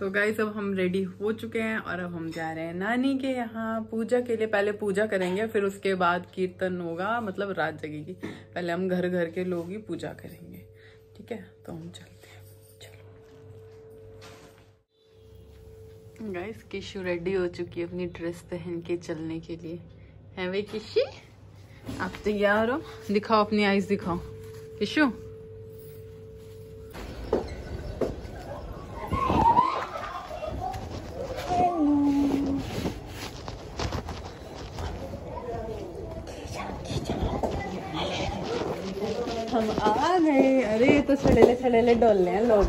सो so guys अब हम ready हो चुके हैं और अब हम जा रहे हैं नानी के यहाँ पूजा के लिए। पहले पूजा करेंगे, फिर उसके बाद कीर्तन होगा मतलब रात जगेगी। पहले हम घर घर के लोग ही पूजा करेंगे। ठीक है? तो हम चलते हैं। चलो। गाइस किशु रेडी हो चुकी है अपनी ड्रेस पहन के चलने के लिए। है वे किशी? आप तैयार हो? दिखाओ अपनी आईज दिखाओ। किशु? गए अरे ये तो छड़ेले छड़ेले डोलने हैं लोग।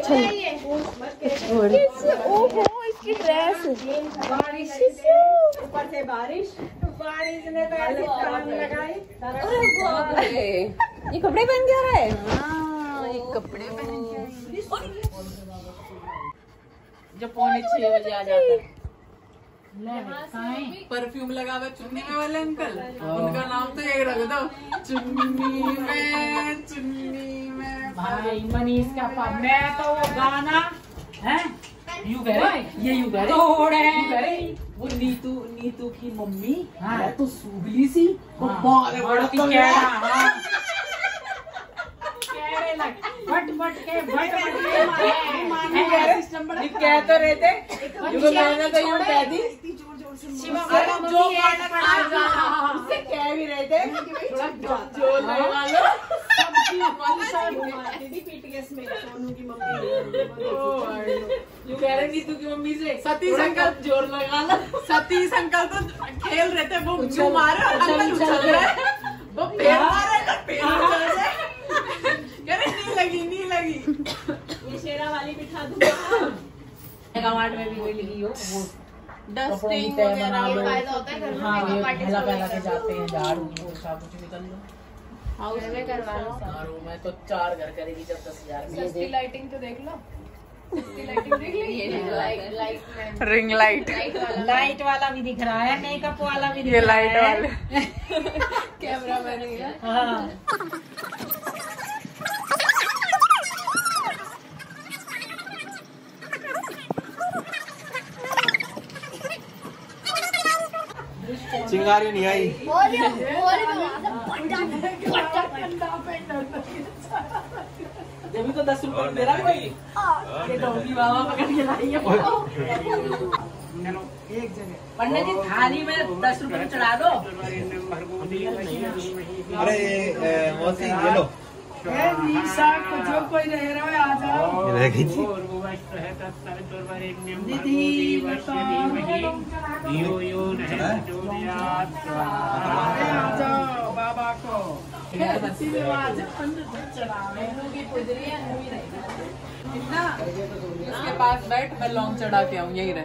तो ओहो इसकी ड्रेस ऊपर से बारिश। बारिश ने तो ऐसे लगाई। ये कपड़े पहन के आ रहा है? हाँ, ये कपड़े पहन के जो पौने छह बजे आ जाता है। परफ्यूम लगा हुआ चुन्नी में वाले अंकल। उनका नाम तो यही रख दो। चुन्नी में चुन्नी में भाई मनीष का पा मैं तो वो गाना है? यू करे ये यू करे तोड़े। यू करे वो नीतू नीतू की मम्मी है। तो सूगली सी वो बहुत बड़ा कह रहा बट बट के बट बट के मारे। मारे कह तो रहे थे युगो मैंने तो यूँ कह दी जो गाना पड़ा उससे कह भी रहे थे की मम्मी से सतीश अंकल ज़ोर लगा लो। सतीश अंकल तो खेल रहे थे वो जो मारे अंकल उछल रहे वो पेड़ मारे अंकल पेड़ उछल रहे कह रहे नहीं लगी नहीं लगी। ये शेरा वाली बिठा दूँगा। में भी कोई लगी हो डस्टिंग वगैरह बना फ़ायदा होता है को जाते हैं झाड़ू कुछ निकल लो। हाउस में करवा लो। मैं तो चार घर करेगी जब दस हज़ार लाइटिंग तो देख लो। सस्ती लाइटिंग देख ली। ये लाइट लाइट में रिंग लाइट लाइट वाला। भी दिख रहा है मेकअप वाला भी दिख रहा है। कैमरा मैन है। चिंगारी नहीं आई। जब तो दस रुपए दे रहा है। डोंगी बाबा पकड़ के लाई है। पंडित जी थाली में दस रुपए चढ़ा दो। अरे ये लो। जो कोई रह रहा है आ जाओ। रह गई थी। आ जाओ बाबा को। इसके पास बैठ मैं लॉन्ग चढ़ा के आऊँ यही रहे।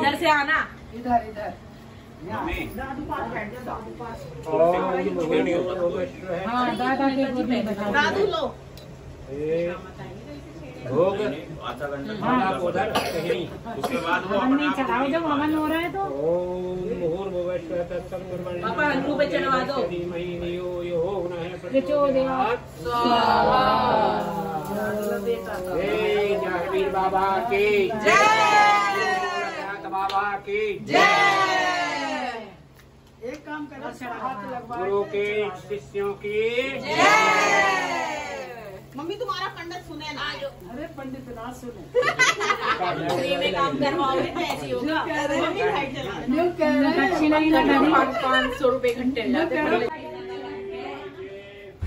इधर से आना। इधर इधर। हाँ दादा लो। नहीं। चढ़ाओ जब हवन हो रहा है तो। पापा पे चढ़वा दो। प्रचो देवा। जाहवीर बाबा की बाबा की एक काम करो हाथ गुरु के शिष्यों की मम्मी तुम्हारा पंडित सुने ना? अरे पंडित ना सुने। में काम करवाओगे तो ऐसे होगा। मम्मी लाइट जला दे। न्यू कह रहे हैं। दक्षिणा ही लगा पाँच सौ रुपए घंटे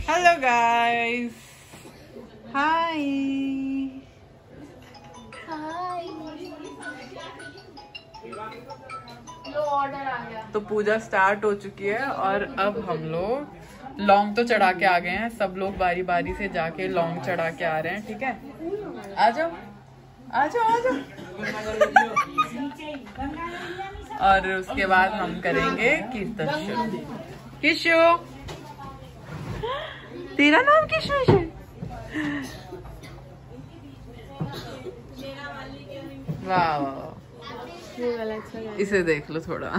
हेलो गाइस हाय तो पूजा स्टार्ट हो चुकी है और अब हम लोग लौंग तो चढ़ा के आ गए हैं। सब लोग बारी बारी से जाके लौंग चढ़ा के आ रहे हैं ठीक है? आ जाओ। आ जाओ आ जाओ। और उसके बाद हम करेंगे कीर्तन शुरू। किशो। तेरा नाम किशो है? वाह वाह वाह। इसे देख लो थोड़ा।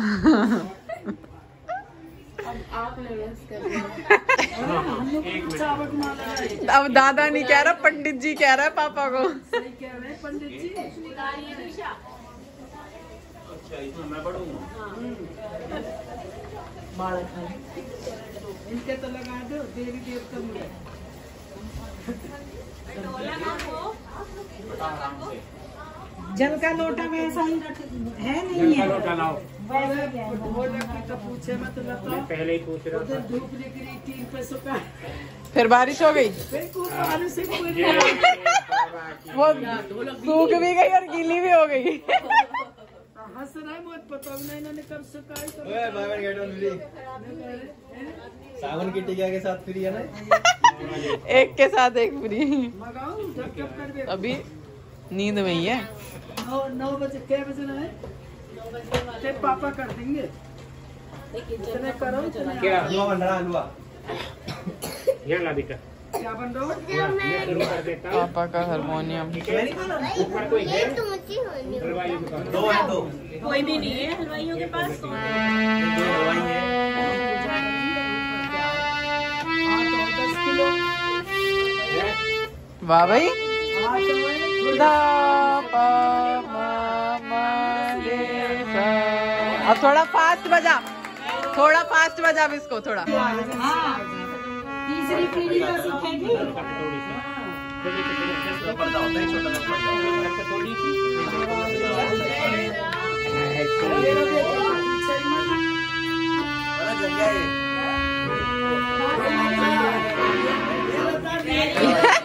अब दादा नहीं कह रहा पंडित जी कह रहा है पापा को। इनके तो लगा दो देवी देवता मुझे। जल का लोटा में ऐसा ही है नहीं है? लोटा लाओ। तो पूछे मत पहले ही पूछ रहा उधर धूप निकली तीन पैसों का फिर बारिश हो गई। वो सूख भी गई और गीली भी हो गई। हंस रहा है मुझे पता नहीं इन्होंने कब से सावन की टिकिया के साथ फ्री है ना? एक के साथ एक फ्री। अभी नींद में ही है। नौ नौ बजे क्या बजे ना है। पापा कर देंगे। इतने करो क्या हलवा बन रहा हलवा। ये ला बेटा। क्या बन रहा हो? हूँ पापा का हारमोनियम। ऊपर कोई है? हलवाई की दुकान दो है दो। कोई भी नहीं है हलवाइयों के पास। दो हलवाई है। हाँ तो वाह भाई। तो। अब थोड़ा फास्ट बजा। थोड़ा फास्ट बजा इसको थोड़ा। तीसरी पीढ़ी सीखेगी। थोड़ी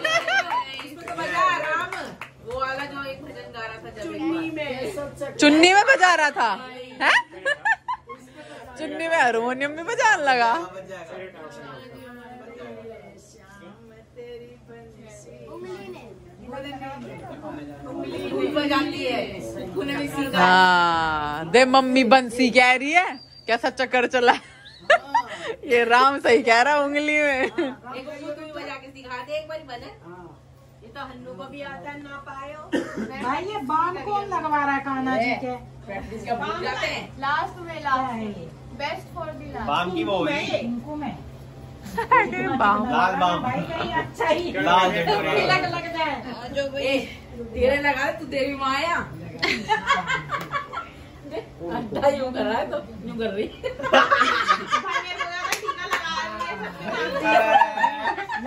जंगा है चुन्नी में बजा रहा था। है? चुन्नी में हारमोनियम में बजाने लगा। हाँ दे मम्मी बंसी कह रही है कैसा चक्कर चला। ये राम सही कह रहा उंगली में। एक बार बजा के सिखा दे एक बार बने। तो हन्नू को भी आता है ना पायो भाई ये बाम कौन लगवा रहा है कान्हा जी के? प्रैक्टिस का भूल जाते हैं। लास्ट में last best for the last balm की वो इनको में बाम। लाल बाम। भाई कहीं अच्छा ही। लाल झंडा लग लग जाए। जो भाई। तेरे लगा तू देवी माया अड्डा यूँ कर रहा है तो यूँ कर रही। तू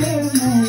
meu.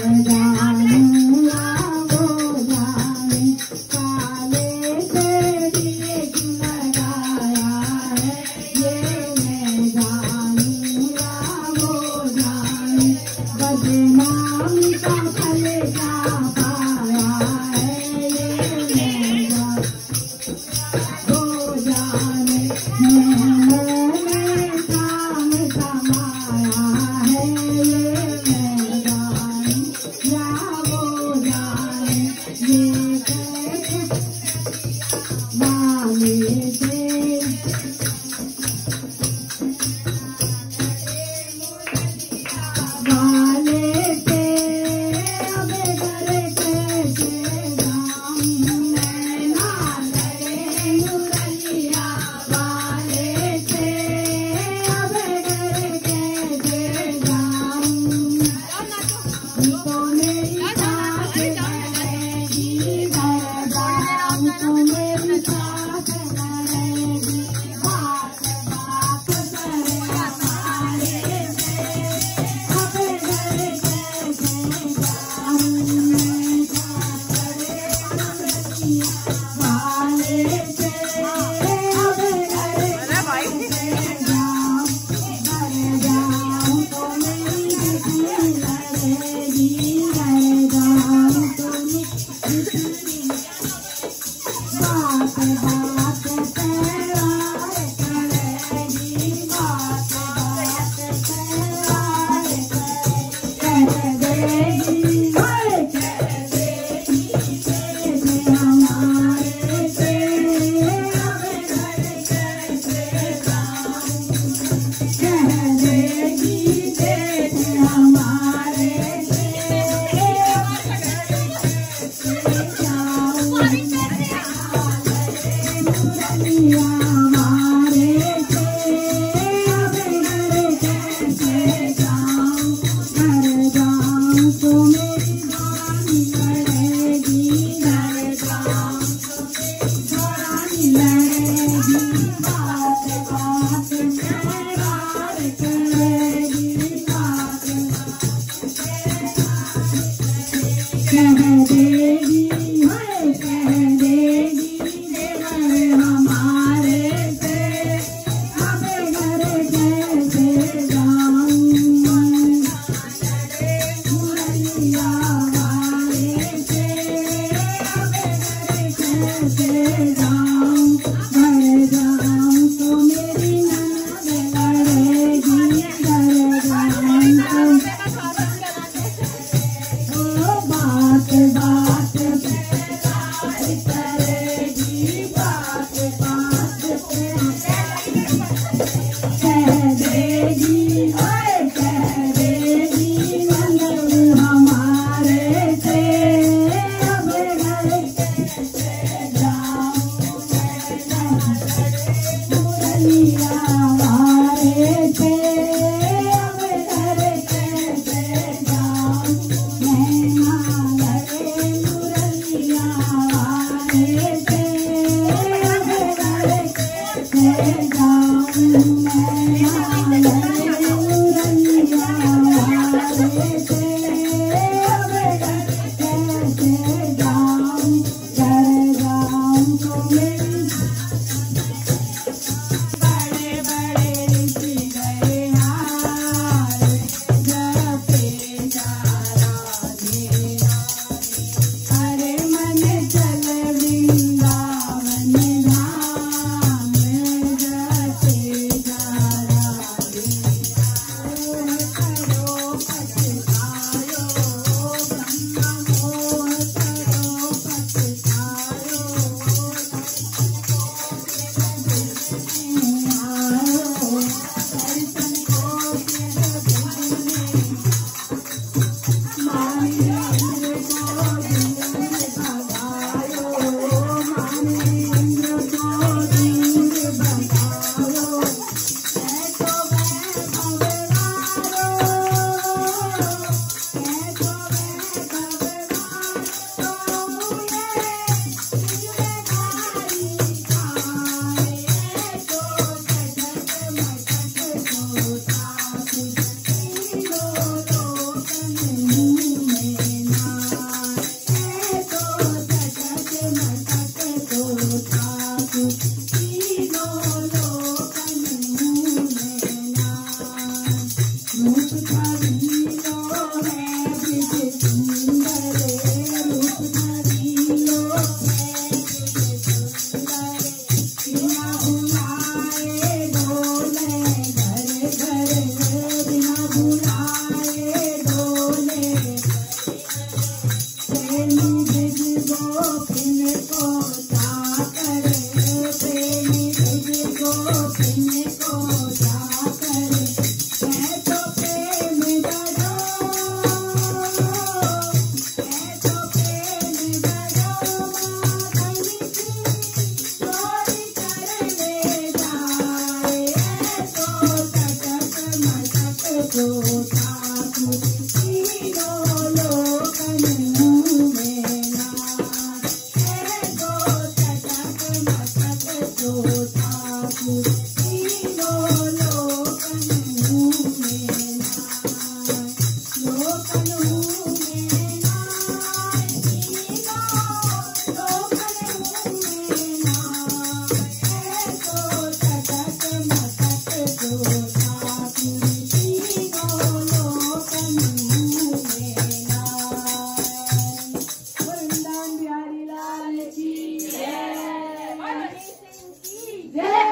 Yeah.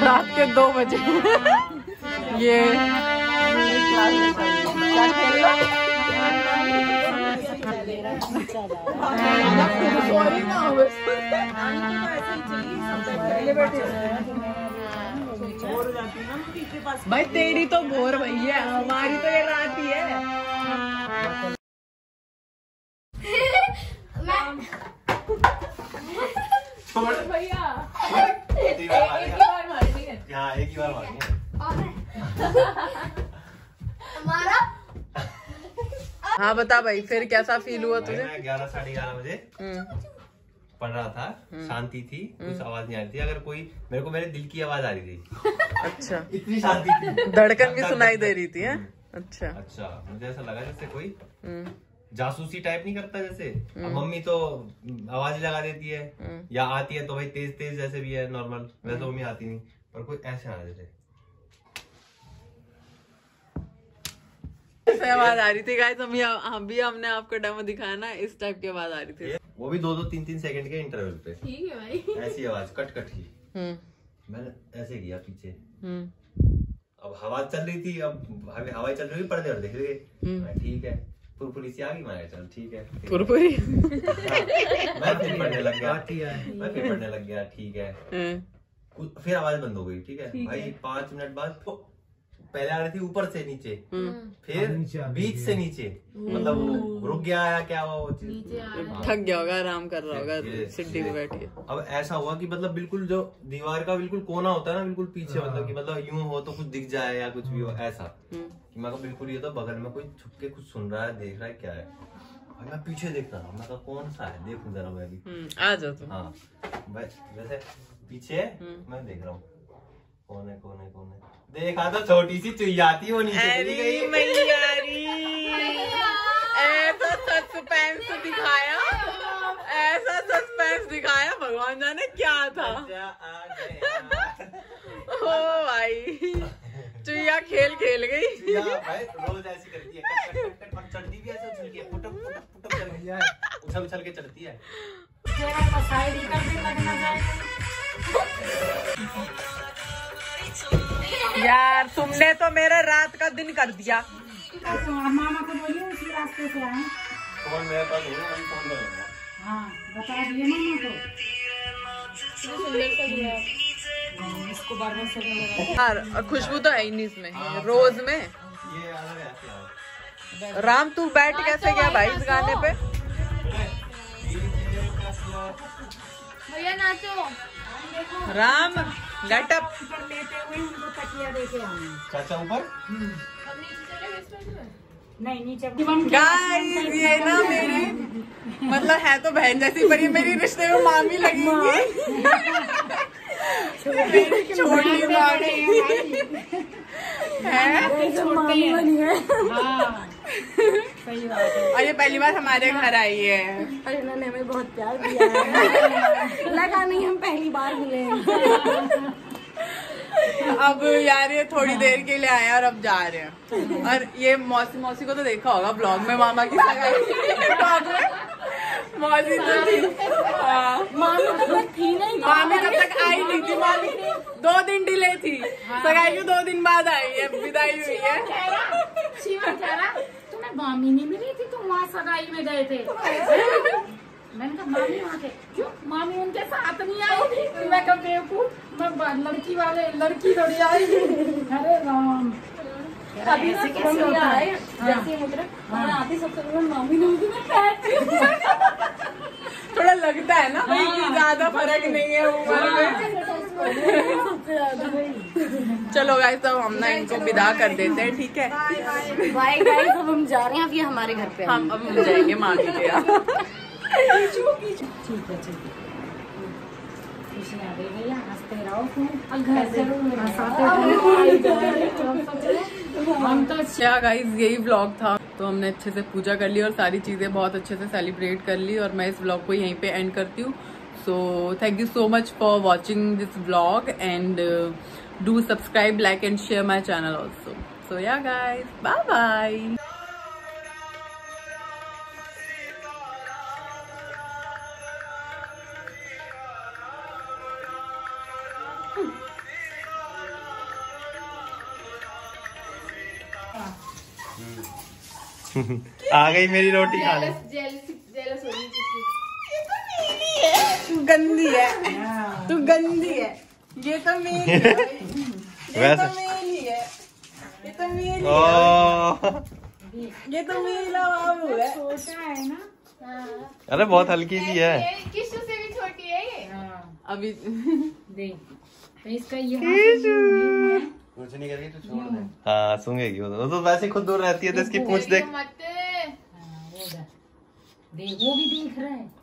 रात के दो बजे। ये। क्या खेल रहा है? भाई तेरी तो भोर भई है। हमारी तो ये रात ही है। यहाँ एक ही बार मारनी है। हाँ बता भाई फिर कैसा फील हुआ तुझे? ग्यारह साढ़े ग्यारह बजे हम्म, पढ़ रहा था शांति थी कुछ आवाज़ नहीं आ रही थी। अगर कोई मेरे को मेरे दिल की आवाज़ आ रही थी। अच्छा। इतनी शांति थी। धड़कन भी सुनाई दे रही थी है? अच्छा। अच्छा मुझे ऐसा लगा जैसे कोई हम्म, जासूसी टाइप नहीं करता जैसे। अब मम्मी तो आवाज़ लगा देती है हम्म। या आती है तो भाई तेज तेज जैसे भी है नॉर्मल वैसे मम्मी आती नहीं। पर कोई ऐसे आ रहे थे आवाज़ आ रही थी गाइस हम हम भी हमने आपको डेमो दिखाया ना इस टाइप की आवाज़ आ रही थी। वो भी दो दो तीन तीन सेकंड के इंटरवल पे। ठीक है भाई। ऐसी आवाज़ कट कट की। हम्म। मैंने ऐसे किया पीछे। हम्म। अब हवा चल रही थी अब हवा हवा चल रही पर्दे और देख रहे। ठीक है। फिर पुलिस आ गई? मैं चल ठीक है। पुरपुरी? मैं फिर पढ़ने लग गया। मैं फिर पढ़ने लग गया ठीक है। हम्म, फिर आवाज़ बंद हो गई ठीक है? भाई पाँच मिनट बाद पहले आ रही थी ऊपर से नीचे। फिर बीच से नीचे। मतलब वो रुक गया या क्या हुआ वो चीज़। थक गया होगा आराम कर रहा होगा सिड्डी पे बैठ के। अब ऐसा हुआ कि मतलब बिल्कुल जो दीवार का बिल्कुल कोना होता है ना बिल्कुल पीछे मतलब कि मतलब यूँ हो तो कुछ दिख जाए या कुछ भी हो ऐसा। हम्म, कि मैं बिल्कुल ये तो बगल में कोई छुप के कुछ सुन रहा है देख रहा है क्या है? और मैं पीछे देखता था मैं कौन सा है? देखूँ जरा मैं भी। हम्म, आ जाओ हाँ बस वैसे पीछे? मैं देख रहा हूँ। कौन है कौन है कौन है? देखा तो छोटी सी चुईया थी वो नीचे चली गई। मैयारी ऐसा सस्पेंस दिखाया? ऐसा सस्पेंस दिखाया? भगवान जाने क्या था? आजा, आ गया। ओ भाई। चुईया खेल खेल गई। भाई रोज ऐसी करती है। चढ़ती भी ऐसे उछल के पुटक पुटक पुटक उछल उछल के चढ़ती है। यार तुमने तो मेरा रात का दिन कर दिया। मामा को बोलिए उसी रास्ते से आए फ़ोन मेरे पास फ़ोन हाँ? बता दिए मेरे को यार खुशबू तो है ही नहीं इसमें रोज में। राम तू बैठ कैसे गया भाई इस गाने पे? भैया नाचो। राम गेट अप पर लेते हुए उनको तकिया दे के आए चाचा ऊपर? नहीं नीचे गाइस ये ना मेरी मतलब है तो बहन जैसी पर ये मेरी रिश्ते में मामी लगेगी। मेरी छोटी मामी। है मामी है। हाँ। सही बात है और ये पहली बार हमारे घर आई है। और इन्होंने हमें बहुत प्यार दिया है। लगा नहीं हम पहली बार मिले अब यार ये थोड़ी देर के लिए आए हैं और अब जा रहे हैं। और ये मौसी मौसी को तो देखा होगा ब्लॉग में मामा की सगाई ब्लॉग में मौसी तो थी। हाँ। मामी तब तक थी नहीं मामी जब तक आई नहीं थी। मामी दो दिन डिले थी। सगाई के दो दिन बाद आई है। विदाई हुई है। तुम्हें मामी नहीं मिली थी तुम वहाँ सगाई में गए थे। मैंने कहा मामी वहाँ थे। क्यों? मामी उनके साथ नहीं आई मैं कब बेवकूफ़ मैं लड़की वाले लड़की थोड़ी आई अरे राम। अभी से कैसे होता है? जैसे मुद्रा मैं आती सबसे पहले मामी ने मुझे मैं पैर थोड़ा लगता है ना भाई ज़्यादा फ़र्क नहीं है उम्र में। चलो गाइस तो हम ना इनको विदा कर देते हैं ठीक है? बाय गाइस अब हम जा रहे हैं अब ये हमारे घर पे हम अब हम जाएँगे मामी के यहाँ ठीक है ठीक है। खुशी आ गई भैया हँसते रहो खूब और घर से हंसाते रहो हम तो अच्छा गाइस यही ब्लॉग था। तो हमने अच्छे से पूजा कर ली और सारी चीज़ें बहुत अच्छे से सेलिब्रेट कर ली और मैं इस ब्लॉग को यहीं पे एंड करती हूँ। So thank you so much for watching this vlog and do subscribe like and share my channel also so yeah guys bye bye आ गई मेरी रोटी खाने। जेलस हो रही तू गंदी है। तू गंदी है। ये तो मेरी है। ये तो मेरी है। ये तो मेरी है। ये तो मेरा बाबू है। छोटा है ना? अरे बहुत हल्की सी है। किशु से भी छोटी है ये? अभी देख। तो इसका ये कुछ नहीं करेगी तो छोड़ दे। हाँ सूंघेगी वो तो। तो वैसे खुद दूर रहती है तो इसकी पूछ देख मत। देख वो भी देख रहा है।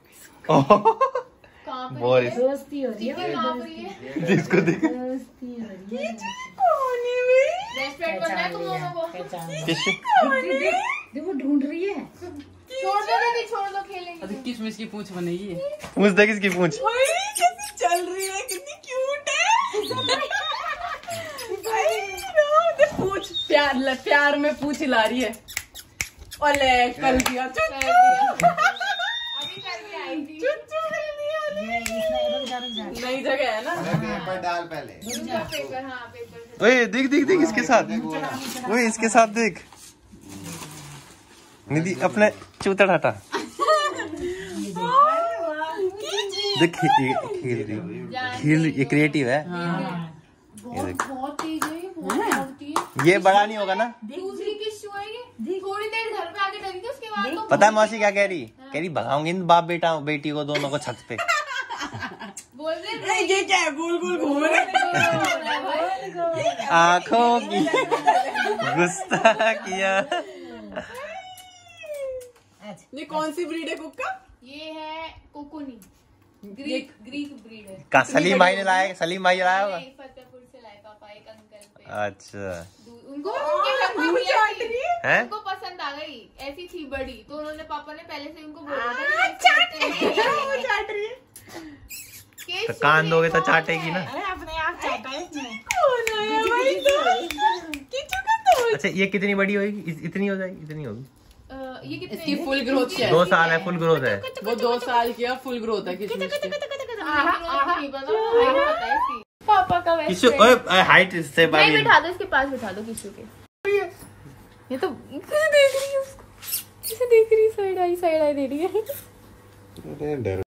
बोरिस दोस्ती हो रही है। कहाँ पर ये जिसको देख दोस्ती हो रही है। बेस्ट फ्रेंड बनना है तुम दोनों को। किस देख देख ढूंढ रही है। छोड़ दो दीदी छोड़ दो खेलेंगे। अरे किशमिश की पूछ बनेगी ये देख इसकी पूछ। कैसी चल रही है कितनी क्यूट है। भाई, प्यार प्यार में पूछ ला रही है। ओले कर दिया। नई जगह है ना? पेपर डाल पहले। पेपर हाँ पेपर ओए देख देख देख इसके साथ। ओए इसके साथ देख। निधि अपने चूतड़ हटा देख खेल रही खेल ये क्रिएटिव है। ये देख। है है। बड़ा नहीं होगा ना? है थोड़ी देर घर पे आके डरी थी उसके बाद तो पता है मौसी क्या कह रही? कह रही भगाऊँगी इन बाप बेटा बेटी को दोनों को छत पे। बोल रहे नहीं, ये क्या गोल गोल घूम रहे आँखों की गुस्सा किया। ये कौन सी ब्रीड है कुक्का? ये है कोकोनी। ग्रीक ग्रीक ब्रीड है। सलीम भाई ने लाया सलीम भाई लाया होगा नहीं, फतेहपुर से लाए पापा एक अंकल पे अच्छा उनको उनके। हैं उनको पसंद आ गई ऐसी थी बड़ी तो उन्होंने पापा ने पहले से उनको बोला था हैं। तो कान दोगे तो चाटेगी ना अपने आप है अच्छा ये कितनी बड़ी होगी इतनी हो जाएगी इतनी होगी ये कितने इसकी फुल ग्रोथ है दो साल है फुल ग्रोथ है वो दो साल की फुल ग्रोथ है नहीं नहीं है पापा का वैसे किशु ओए हाइट इससे नहीं बड़ी बिठा दो इसके पास बिठा दो किशु के। ये तो किसे देख रही है उसको? किसे देख रही साइड आई साइड आई दे रही है। अरे डर